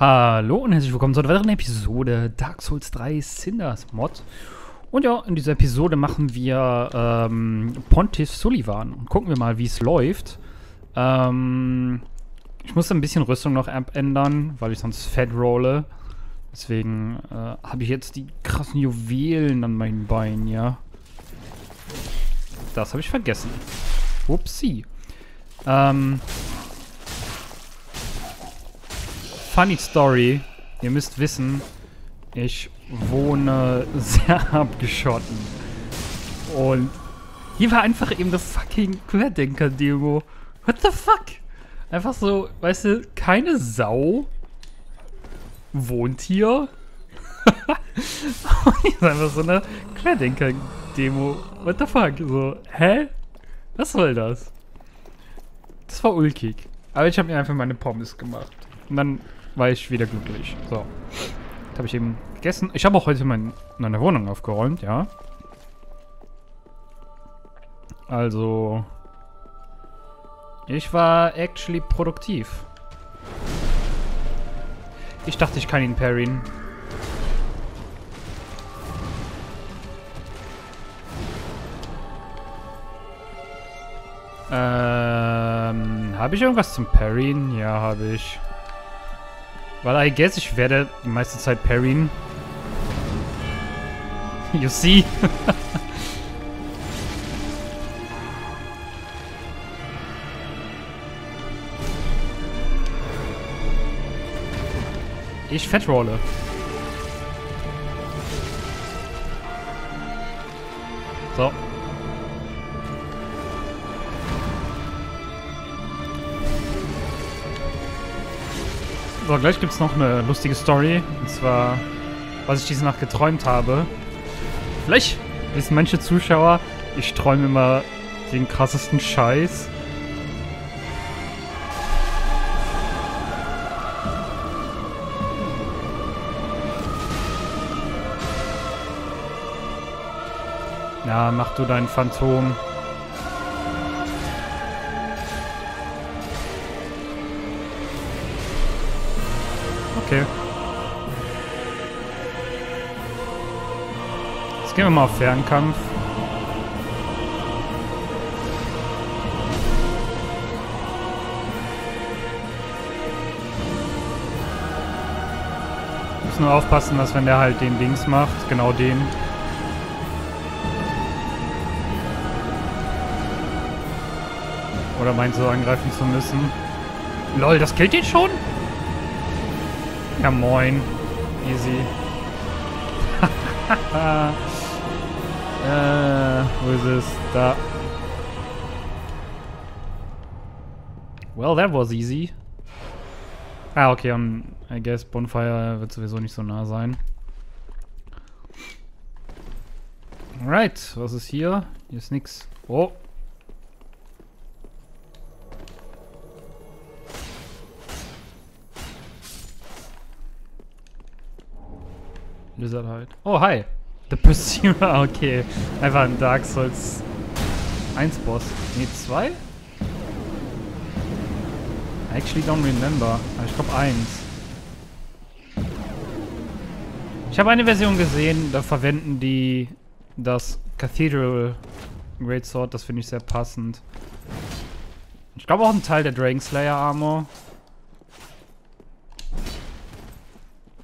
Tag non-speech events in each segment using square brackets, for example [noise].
Hallo und herzlich willkommen zu einer weiteren Episode Dark Souls 3 Cinders Mod. Und ja, in dieser Episode machen wir ähm, Pontiff Sullivan und gucken wir mal, wie es läuft. Ähm, ich muss ein bisschen Rüstung noch abändern, weil ich sonst fett rolle. Deswegen äh, habe ich jetzt die krassen Juwelen an meinen Beinen, ja. Das habe ich vergessen. Upsi. Ähm, funny Story. Ihr müsst wissen, ich wohne [laughs] sehr abgeschotten. Und hier war einfach eben eine fucking Querdenker-Demo. What the fuck? Einfach so, weißt du, keine Sau wohnt hier. [laughs] Hier ist einfach so eine Querdenker-Demo. What the fuck? So, hä? Was soll das? Das war ulkig. Aber ich habe mir einfach meine Pommes gemacht. Und dann war ich wieder glücklich. So. Das habe ich eben gegessen. Ich habe auch heute mein, meine Wohnung aufgeräumt, ja. Also... Ich war actually produktiv. Ich dachte, ich kann ihn parryen. Ähm, habe ich irgendwas zum Parryen? Ja, habe ich. Weil I guess ich werde die meiste Zeit parryen. You see? [laughs] ich fettrolle. So. So, gleich gibt es noch eine lustige Story. Und zwar, was ich diese Nacht geträumt habe. Vielleicht wissen manche Zuschauer, ich träume immer den krassesten Scheiß. Ja, mach du dein Phantom. Okay. Jetzt gehen wir mal auf Fernkampf. Muss nur aufpassen, dass wenn der halt den Dings macht, genau den. Oder meint so angreifen zu müssen. Lol, das killt ihn schon? Ja, moin. Easy. [laughs] äh, wo ist es? Da. Well, that was easy. Ah, okay, und I guess Bonfire wird sowieso nicht so nah sein. Alright, was ist hier? Hier ist nix. Oh. Lizard halt. Oh, hi. The Pursuer, [laughs] okay. Einfach ein Dark Souls 1 Boss. Ne, 2? I actually don't remember. Aber ich glaube 1. Ich habe eine Version gesehen, da verwenden die das Cathedral Great Sword. Das finde ich sehr passend. Ich glaube auch ein Teil der Dragon Slayer Armor.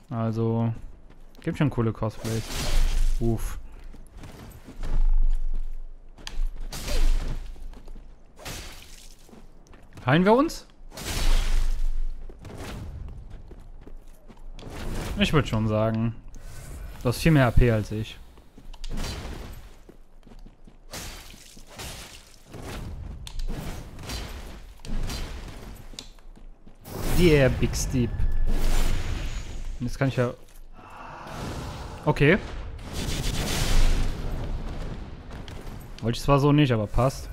Also, Gibt schon coole Cosplays. Uff. Heilen wir uns? Ich würde schon sagen. Du hast viel mehr HP als ich. Yeah, Big Steep. Jetzt kann ich ja Okay. Wollte ich zwar so nicht, aber passt.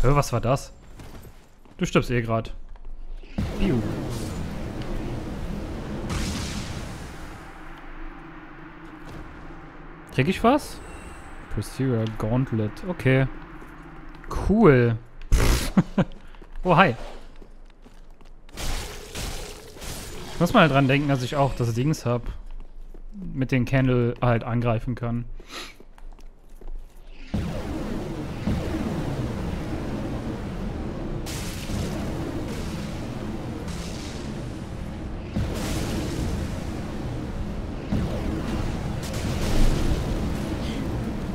Hör, was war das? Du stirbst eh gerade. Krieg ich was? Pursuer Gauntlet. Okay. Cool. [laughs] oh, hi. Ich muss mal dran denken, dass ich auch das Dings habe. Mit den Candle halt angreifen kann.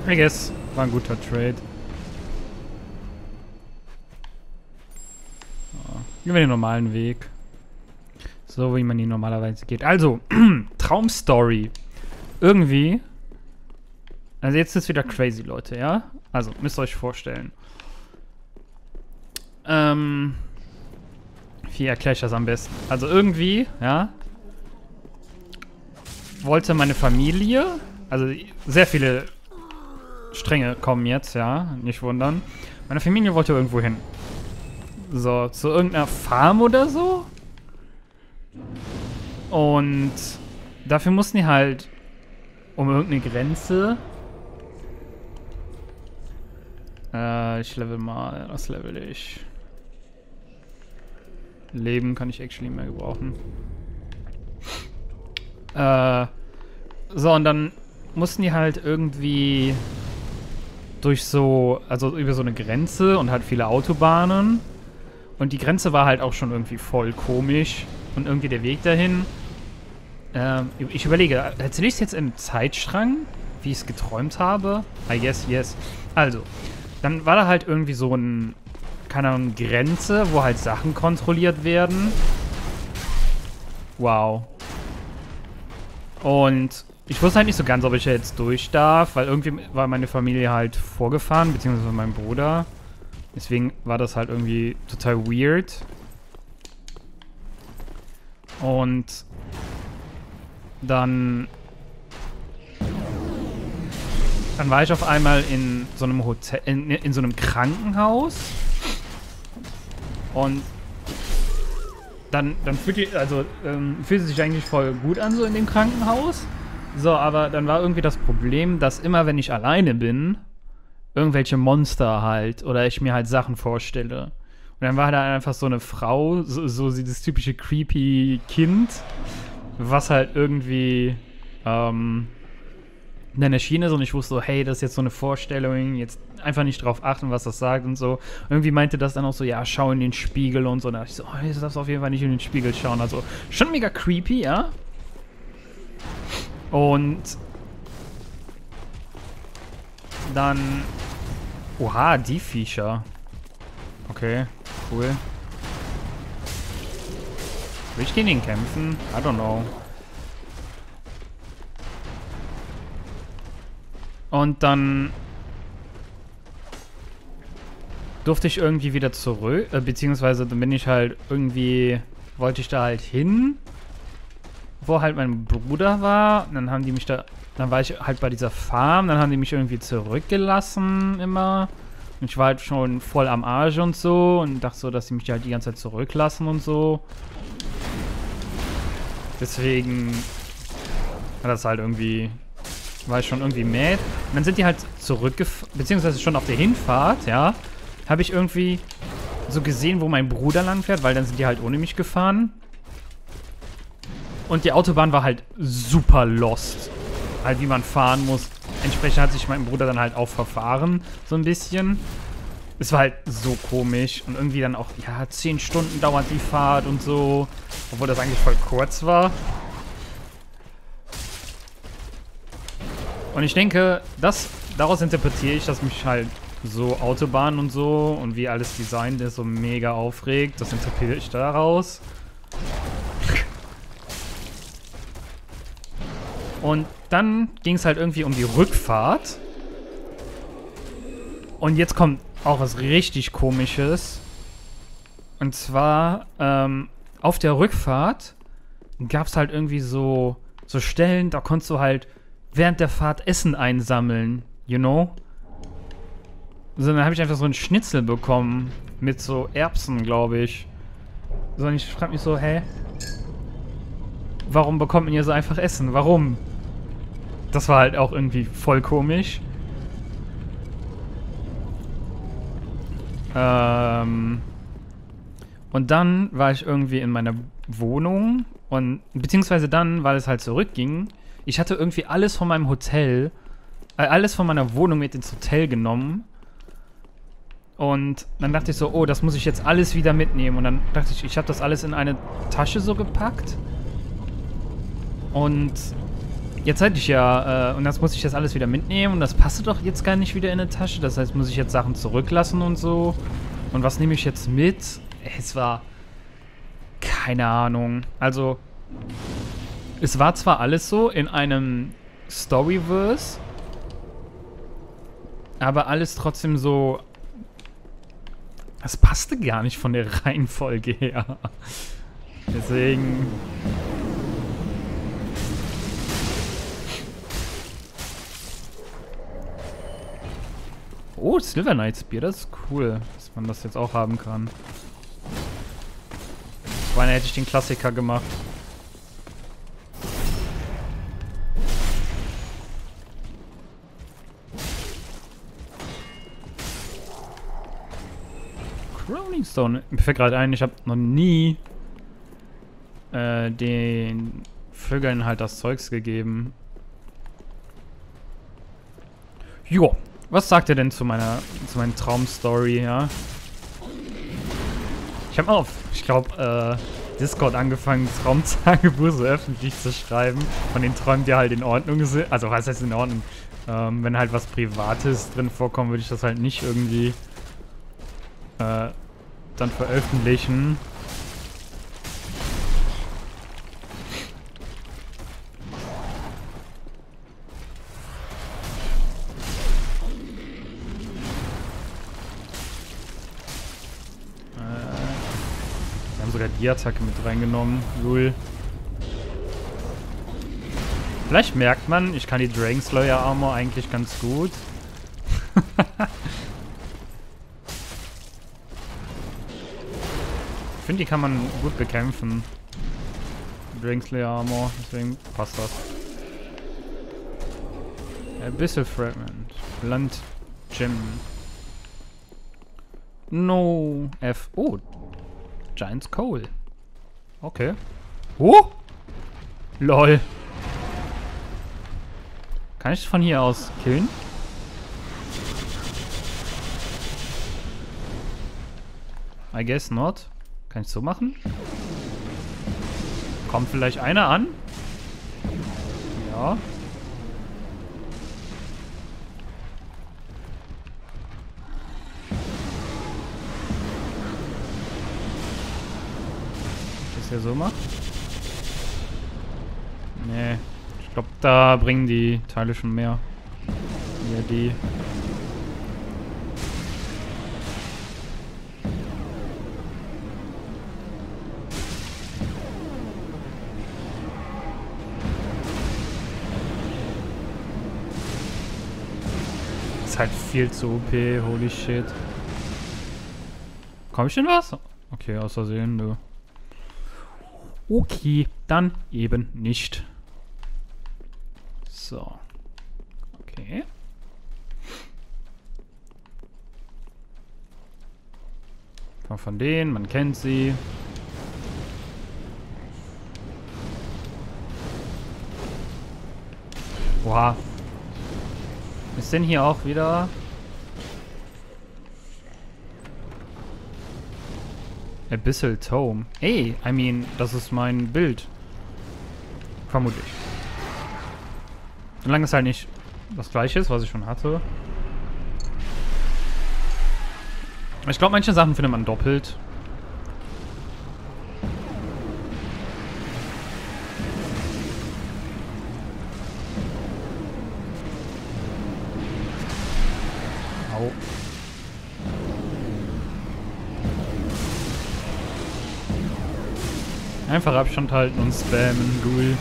I guess, war ein guter Trade. Gehen wir den normalen Weg. So, wie man die normalerweise geht. Also, [clears throat] Traumstory. Irgendwie. Also jetzt ist wieder crazy, Leute, ja? Also, müsst ihr euch vorstellen. Ähm. Wie erkläre ich das am besten? Also irgendwie, ja, wollte meine Familie, also sehr viele Stränge kommen jetzt, ja, nicht wundern. Meine Familie wollte irgendwo hin. So, zu irgendeiner Farm oder so. Und dafür mussten die halt um irgendeine Grenze. Äh, ich level mal. Was level ich? Leben kann ich actually mehr gebrauchen. Äh, so, und dann mussten die halt irgendwie durch so, also über so eine Grenze und halt viele Autobahnen. Und die Grenze war halt auch schon irgendwie voll komisch. Und irgendwie der Weg dahin. Ähm, ich überlege, erzähle ich es jetzt im Zeitstrang, wie ich es geträumt habe? I guess, yes. Also, dann war da halt irgendwie so ein, keine Ahnung, Grenze, wo halt Sachen kontrolliert werden. Wow. Und ich wusste halt nicht so ganz, ob ich jetzt durch darf, weil irgendwie war meine Familie halt vorgefahren, beziehungsweise mein Bruder. Deswegen war das halt irgendwie total weird. Und dann dann war ich auf einmal in so einem Hotel, in, in so einem Krankenhaus. Und dann, dann fühlt, also, ähm, fühlt es sich eigentlich voll gut an, so in dem Krankenhaus. So, aber dann war irgendwie das Problem, dass immer, wenn ich alleine bin, irgendwelche Monster halt oder ich mir halt Sachen vorstelle. Und dann war da einfach so eine Frau, so, so dieses typische creepy Kind, was halt irgendwie ähm, dann erschien ist und ich wusste so, hey, das ist jetzt so eine Vorstellung, jetzt einfach nicht drauf achten, was das sagt und so. Und irgendwie meinte das dann auch so, ja, schau in den Spiegel und so. Und da dachte ich so, oh, jetzt darfst du auf jeden Fall nicht in den Spiegel schauen. Also schon mega creepy, ja. Und dann... Oha, die Viecher. Okay, cool. Will ich gegen ihn kämpfen? I don't know. Und dann durfte ich irgendwie wieder zurück, äh, beziehungsweise dann bin ich halt irgendwie, wollte ich da halt hin wo halt mein Bruder war. Und dann haben die mich da, dann war ich halt bei dieser Farm, dann haben die mich irgendwie zurückgelassen immer. Und ich war halt schon voll am Arsch und so und dachte so, dass sie mich halt die ganze Zeit zurücklassen und so. Deswegen war das halt irgendwie, war ich schon irgendwie mad. Und dann sind die halt zurückgefahren, beziehungsweise schon auf der Hinfahrt, ja, habe ich irgendwie so gesehen, wo mein Bruder lang fährt, weil dann sind die halt ohne mich gefahren. Und die Autobahn war halt super lost. Halt, wie man fahren muss. Entsprechend hat sich mein Bruder dann halt auch verfahren, so ein bisschen. Es war halt so komisch. Und irgendwie dann auch, ja, 10 Stunden dauert die Fahrt und so. Obwohl das eigentlich voll kurz war. Und ich denke, das, daraus interpretiere ich, dass mich halt so Autobahnen und so und wie alles designt ist so mega aufregt. Das interpretiere ich daraus. Und dann ging es halt irgendwie um die Rückfahrt. Und jetzt kommt auch was richtig komisches. Und zwar, ähm, auf der Rückfahrt gab es halt irgendwie so, so Stellen, da konntest du halt während der Fahrt Essen einsammeln, you know? So, dann habe ich einfach so einen Schnitzel bekommen mit so Erbsen, glaube ich. So, und ich frage mich so, hä? Warum bekommt man hier so einfach Essen? Warum? Das war halt auch irgendwie voll komisch. Ähm, und dann war ich irgendwie in meiner Wohnung und beziehungsweise dann, weil es halt zurückging, ich hatte irgendwie alles von meinem Hotel, äh, alles von meiner Wohnung mit ins Hotel genommen. Und dann dachte ich so, oh, das muss ich jetzt alles wieder mitnehmen. Und dann dachte ich, ich habe das alles in eine Tasche so gepackt. Und jetzt hätte ich ja, äh, und das muss ich jetzt alles wieder mitnehmen. Und das passte doch jetzt gar nicht wieder in eine Tasche. Das heißt, muss ich jetzt Sachen zurücklassen und so. Und was nehme ich jetzt mit? Es war keine Ahnung. Also, es war zwar alles so in einem Storyverse, aber alles trotzdem so. Das passte gar nicht von der [laughs] Reihenfolge her. Deswegen. Oh, Silver Knight Spear, das ist cool, dass man das jetzt auch haben kann. Beinahe hätte ich den Klassiker gemacht. Crowning Stone. Mir fällt gerade ein, ich habe noch nie äh, den Vögeln halt das Zeugs gegeben. Jo, was sagt ihr denn zu meiner zu meiner Traumstory, ja? Ich habe auf, ich glaube, äh, Discord angefangen, Traumtagebuch so öffentlich zu schreiben. Von den Träumen, die halt in Ordnung sind. Also, was heißt in Ordnung? Ähm, wenn halt was Privates drin vorkommt, würde ich das halt nicht irgendwie äh, dann veröffentlichen. Sogar die Attacke mit reingenommen. Lul. Vielleicht merkt man, ich kann die Dragon Slayer Armor eigentlich ganz gut. [laughs] ich finde, die kann man gut bekämpfen. Dragon Slayer Armor, deswegen passt das. Abyssal Fragment. Blunt Gem. No. F. Oh, Giant's Coal. Okay. Oh! Lol. Kann ich von hier aus killen? I guess not. Kann ich so machen? Kommt vielleicht einer an? Ja. Hier so macht? Nee. Ich glaube, da bringen die Teile schon mehr. Hier die. Ist halt viel zu OP, holy shit. Komm ich denn was? Okay, aus Versehen, du. Okay, dann eben nicht. So. Okay. Von denen, man kennt sie. Oha. Ist denn hier auch wieder Abyssal Tome. Ey, I mean, das ist mein Bild. Vermutlich. Solange es halt nicht das gleiche ist, was ich schon hatte. Ich glaube, manche Sachen findet man doppelt. Einfach Abstand halten und spammen, Ghoul.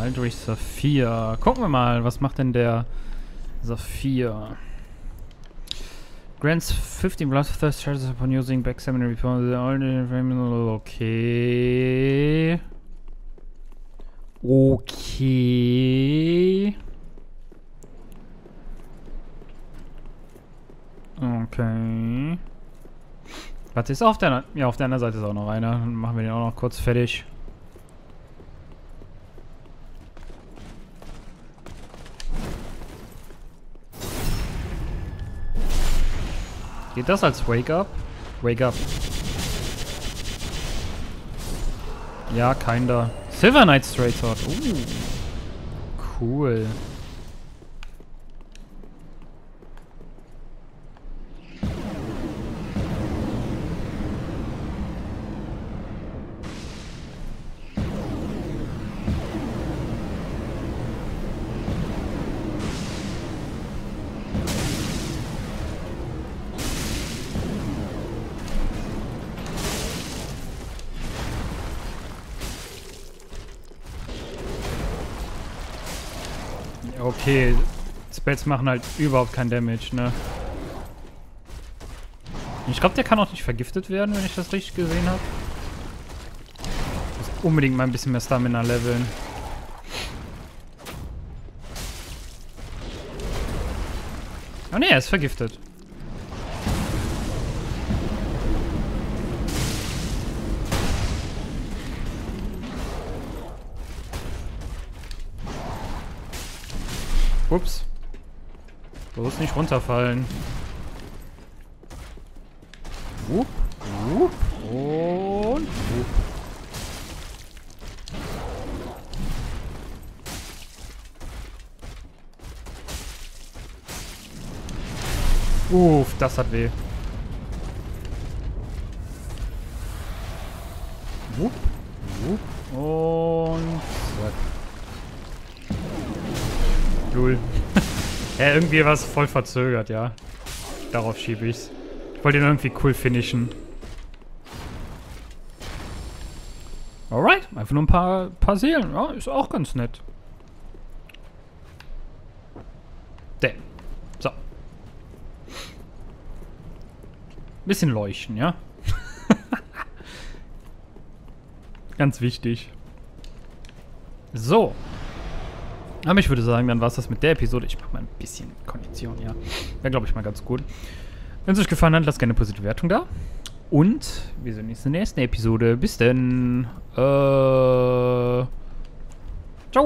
Aldrich Saphir. Gucken wir mal, was macht denn der Saphir? Grants 15 Bloodthirst charges upon using Back Seminary Okay. Okay. Okay. Warte, ist auf der, ja, auf der anderen Seite ist auch noch einer. Dann machen wir den auch noch kurz fertig. Geht das als Wake Up? Wake Up. Ja, keiner. Silver Knight Straight Sword. Uh. Cool. Okay, Spells machen halt überhaupt kein Damage, ne? Ich glaube, der kann auch nicht vergiftet werden, wenn ich das richtig gesehen habe. Muss unbedingt mal ein bisschen mehr Stamina leveln. Oh ne, er ist vergiftet. Ups. Bloß nicht runterfallen. Wupp, wupp und wupp. Uff, das hat weh. Irgendwie war es voll verzögert, ja. Darauf schiebe ich's. Ich wollte ihn irgendwie cool finishen. Alright, einfach nur ein paar, paar Seelen. Ja, ist auch ganz nett. Damn. So. Bisschen leuchten, ja? [laughs] ganz wichtig. So. Aber ich würde sagen, dann war es das mit der Episode. Ich mache mal ein bisschen Kondition, ja. Wäre, glaube ich, mal ganz gut. Wenn es euch gefallen hat, lasst gerne eine positive Wertung da. Und wir sehen uns in der nächsten Episode. Bis denn. Äh. Ciao.